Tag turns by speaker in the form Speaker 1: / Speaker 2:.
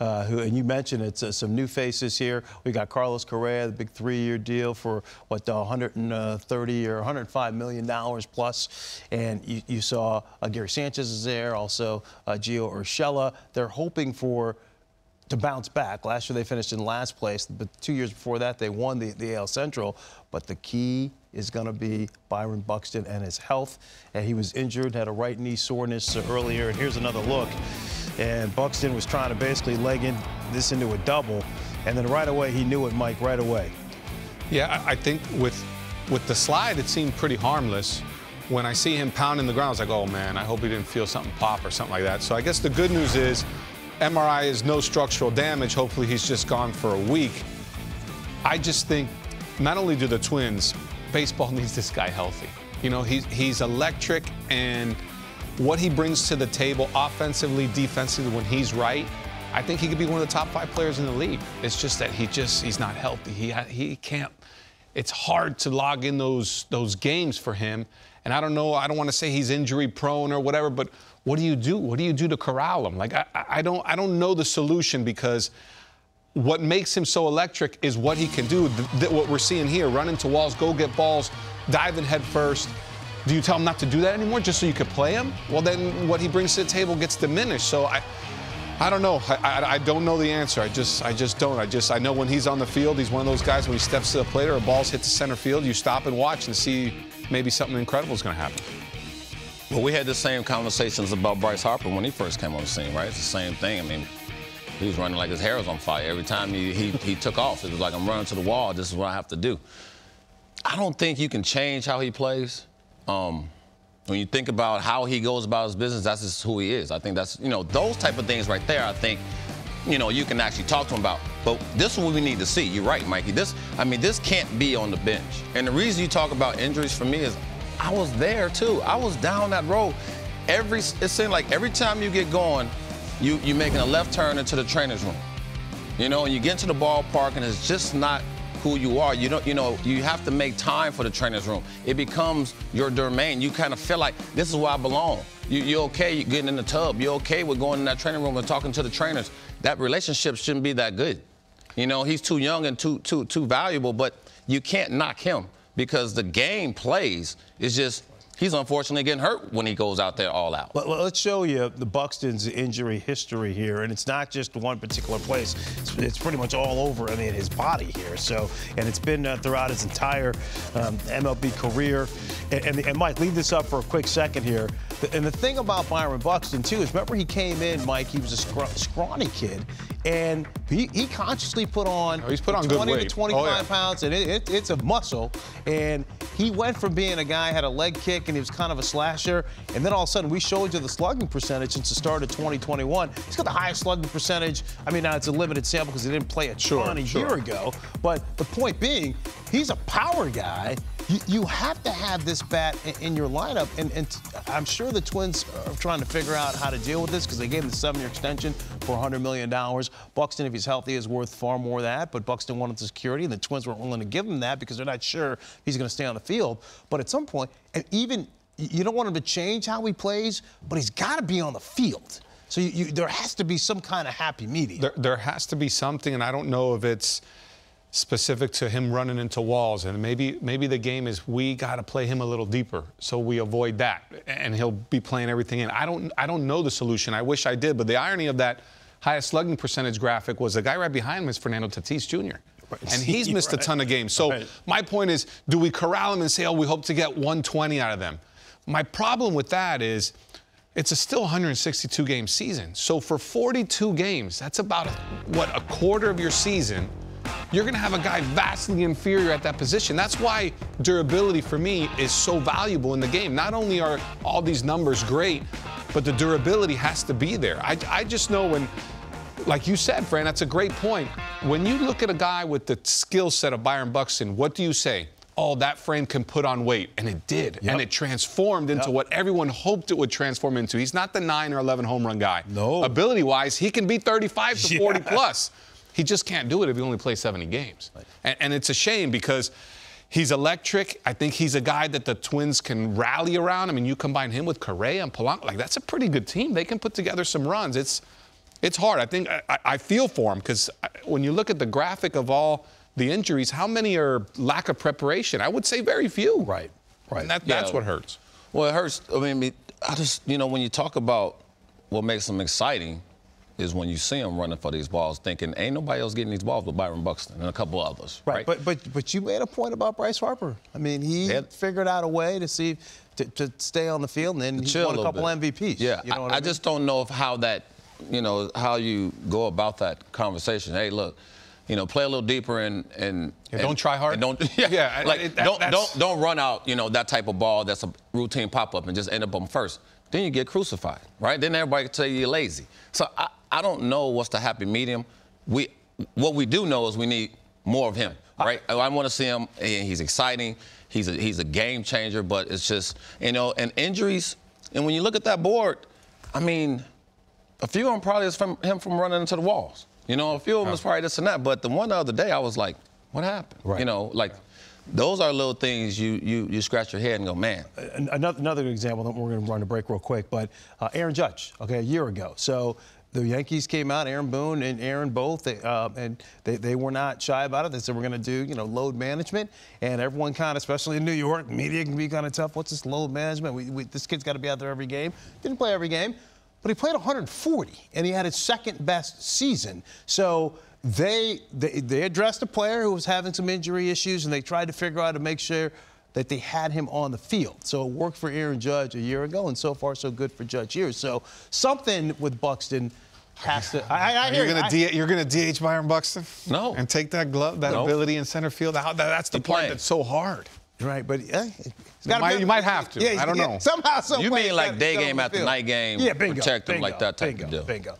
Speaker 1: uh, who, and you mentioned it's uh, some new faces here. We got Carlos Correa, the big three-year deal for what 130 or 105 million dollars plus. and you, you saw uh, Gary Sanchez is there, also uh, Gio Urshela. They're hoping for to bounce back. Last year they finished in last place, but two years before that they won the, the AL Central. But the key is going to be Byron Buxton and his health. And he was injured, had a right knee soreness earlier. And here's another look. And Buxton was trying to basically leg in this into a double. And then right away he knew it, Mike, right away.
Speaker 2: Yeah, I think with with the slide it seemed pretty harmless. When I see him pounding the ground, I was like, oh man, I hope he didn't feel something pop or something like that. So I guess the good news is MRI is no structural damage. Hopefully he's just gone for a week. I just think not only do the Twins, baseball needs this guy healthy. You know, he's, he's electric and what he brings to the table offensively, defensively, when he's right, I think he could be one of the top five players in the league. It's just that he just, he's not healthy. He, he can't, it's hard to log in those, those games for him. And I don't know, I don't want to say he's injury prone or whatever, but what do you do? What do you do to corral him? Like I, I don't I don't know the solution because what makes him so electric is what he can do. The, the, what we're seeing here, run into walls, go get balls, dive in head first. Do you tell him not to do that anymore just so you could play him? Well, then what he brings to the table gets diminished. So I, I don't know. I, I, I, don't know the answer. I just, I just don't. I just, I know when he's on the field, he's one of those guys when he steps to the plate or a ball's hit the center field, you stop and watch and see maybe something incredible is going to happen.
Speaker 3: Well, we had the same conversations about Bryce Harper when he first came on the scene, right? It's the same thing. I mean, he was running like his hair was on fire. Every time he, he, he took off, it was like, I'm running to the wall. This is what I have to do. I don't think you can change how he plays. Um, when you think about how he goes about his business, that's just who he is. I think that's, you know, those type of things right there, I think, you know, you can actually talk to him about. But this is what we need to see. You're right, Mikey. This, I mean, this can't be on the bench. And the reason you talk about injuries for me is I was there too. I was down that road. Every it seemed like every time you get going, you you're making a left turn into the trainer's room. You know, and you get into the ballpark and it's just not who you are. You don't, you know, you have to make time for the trainer's room. It becomes your domain. You kind of feel like this is where I belong. You, you're okay getting in the tub. You're okay with going in that training room and talking to the trainers. That relationship shouldn't be that good. You know, he's too young and too too too valuable, but you can't knock him because the game plays. It's just he's unfortunately getting hurt when he goes out there all out.
Speaker 1: Well, let's show you the Buxton's injury history here, and it's not just one particular place. It's, it's pretty much all over. I mean, his body here. So, and it's been uh, throughout his entire um, MLB career. And, and, and, Mike, leave this up for a quick second here. And the thing about Byron Buxton too is, remember he came in, Mike. He was a scr scrawny kid, and he, he consciously put on
Speaker 2: oh, he's put on
Speaker 1: 20
Speaker 2: to
Speaker 1: 25
Speaker 2: oh, yeah.
Speaker 1: pounds, and it, it, it's a muscle. And he went from being a guy had a leg kick and he was kind of a slasher, and then all of a sudden we showed you the slugging percentage since the start of 2021. He's got the highest slugging percentage. I mean, now it's a limited sample because he didn't play a
Speaker 2: sure,
Speaker 1: ton a
Speaker 2: sure.
Speaker 1: year ago. But the point being, he's a power guy. You, you have to have this bat in, in your lineup, and, and I'm sure the Twins are trying to figure out how to deal with this because they gave him the seven-year extension for $100 million. Buxton, if he's healthy, is worth far more than that, but Buxton wanted the security, and the Twins weren't willing to give him that because they're not sure he's going to stay on the field. But at some point, and even you don't want him to change how he plays, but he's got to be on the field. So you, you, there has to be some kind of happy medium.
Speaker 2: There, there has to be something, and I don't know if it's specific to him running into walls. And maybe maybe the game is we got to play him a little deeper so we avoid that, and he'll be playing everything in. I don't I don't know the solution. I wish I did, but the irony of that highest slugging percentage graphic was the guy right behind him is Fernando Tatis Jr. And he's missed right. a ton of games. So right. my point is, do we corral him and say, oh, we hope to get 120 out of them? My problem with that is it's a still 162 game season. So for 42 games, that's about a, what a quarter of your season you're going to have a guy vastly inferior at that position. That's why durability for me is so valuable in the game. Not only are all these numbers great, but the durability has to be there. I, I just know when, like you said, Fran, that's a great point. When you look at a guy with the skill set of Byron Buxton, what do you say? oh, that frame can put on weight. And it did. Yep. And it transformed into yep. what everyone hoped it would transform into. He's not the 9 or 11 home run guy.
Speaker 1: No.
Speaker 2: Ability wise, he can be 35 to 40 plus. He just can't do it if he only plays 70 games. Right. And, and it's a shame because he's electric. I think he's a guy that the Twins can rally around. I mean, you combine him with Correa and Polanco, like that's a pretty good team. They can put together some runs. It's it's hard. I think I, I- feel for him because when you look at the graphic of all the injuries, how many are lack of preparation? I would say very few.
Speaker 1: Right, right.
Speaker 2: And that, that's
Speaker 3: Yeah.
Speaker 2: what hurts.
Speaker 3: Well, it hurts. I mean, I just, you know, when you talk about what makes them exciting is when you see them running for these balls, thinking, ain't nobody else getting these balls but Byron Buxton and a couple others.
Speaker 1: Right,
Speaker 3: Right.
Speaker 1: but but but you made a point about Bryce Harper. I mean, he
Speaker 3: Yeah.
Speaker 1: figured out a way to see to, to stay on the field, and then he won a
Speaker 3: little
Speaker 1: couple
Speaker 3: bit.
Speaker 1: MVPs.
Speaker 3: Yeah,
Speaker 1: you know
Speaker 3: I,
Speaker 1: what
Speaker 3: I
Speaker 1: I, mean?
Speaker 3: just don't know if how that, you know, how you go about that conversation. Hey, look, you know, play a little deeper and and,
Speaker 2: Yeah,
Speaker 3: and-
Speaker 2: don't try hard.
Speaker 3: and don't yeah,
Speaker 2: Yeah,
Speaker 3: like
Speaker 2: it- that-
Speaker 3: don't
Speaker 2: that's-
Speaker 3: don't don't run out. You know that type of ball that's a routine pop up and just end up on first. Then you get crucified, right? Then everybody can tell you you're lazy. So I, I don't know what's the happy medium. We what we do know is we need more of him, right? I, want to see him. and He's exciting. He's a, he's a game changer. But it's just you know, and injuries. And when you look at that board, I mean, a few of them probably is from him from running into the walls. You know, a few of them is probably this and that. But the one the other day, I was like, what happened?
Speaker 1: Right.
Speaker 3: You know, like those are little things you you you scratch your head and go, man.
Speaker 1: Another, another example, that we're going to run a break real quick, but uh, Aaron Judge, okay, a year ago. So the Yankees came out, Aaron Boone and Aaron both, they, uh, and they, they were not shy about it. They said we're going to do, you know, load management, and everyone kind of, especially in New York, media can be kind of tough. What's this load management? We, we, this kid's got to be out there every game. Didn't play every game, but he played 140, and he had his second best season. So they, they they addressed a player who was having some injury issues, and they tried to figure out to make sure that they had him on the field. So it worked for Aaron Judge a year ago, and so far so good for Judge here. So something with Buxton has to. I, I hear
Speaker 2: You're
Speaker 1: you.
Speaker 2: gonna
Speaker 1: I-
Speaker 2: D- you're gonna DH Byron Buxton?
Speaker 3: No.
Speaker 2: And take that glove, that
Speaker 3: No.
Speaker 2: ability in center field. How, that, that's the
Speaker 3: He
Speaker 2: part
Speaker 3: playing.
Speaker 2: that's so hard.
Speaker 1: Right, but uh, he's
Speaker 2: You might-
Speaker 1: be-
Speaker 2: you might have to.
Speaker 1: Yeah,
Speaker 2: I don't
Speaker 1: yeah,
Speaker 2: know.
Speaker 1: Somehow, some
Speaker 3: You mean like day game
Speaker 1: the
Speaker 3: after
Speaker 1: field.
Speaker 3: night game,
Speaker 1: Yeah, bingo.
Speaker 3: protect
Speaker 1: bingo,
Speaker 3: like that type of deal.
Speaker 1: Bingo.